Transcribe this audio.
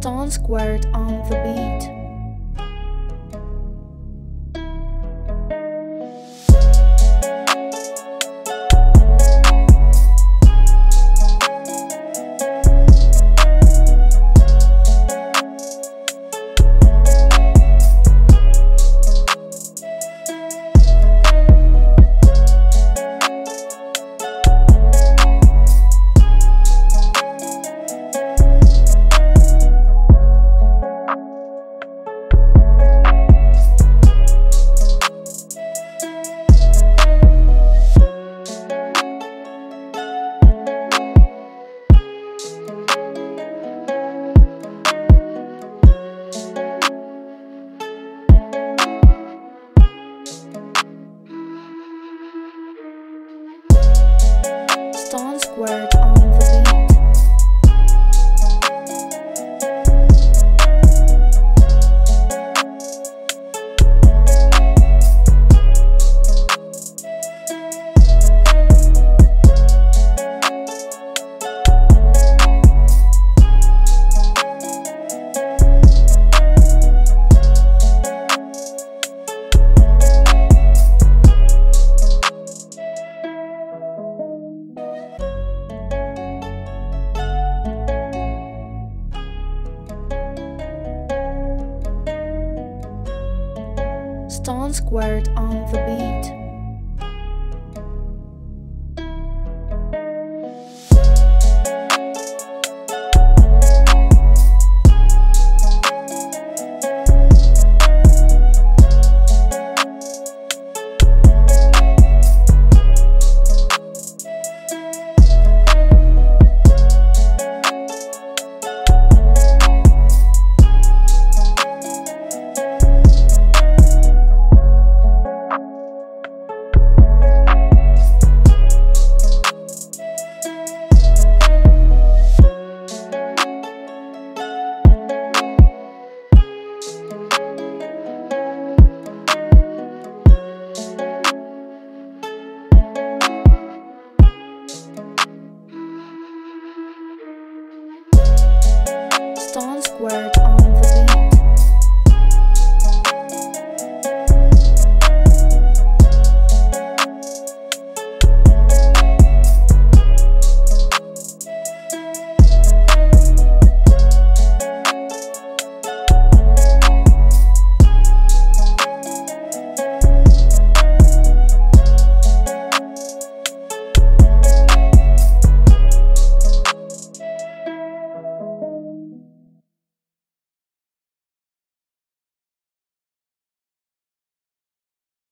Stone squared on the beat. Stone Stone squared on the beat.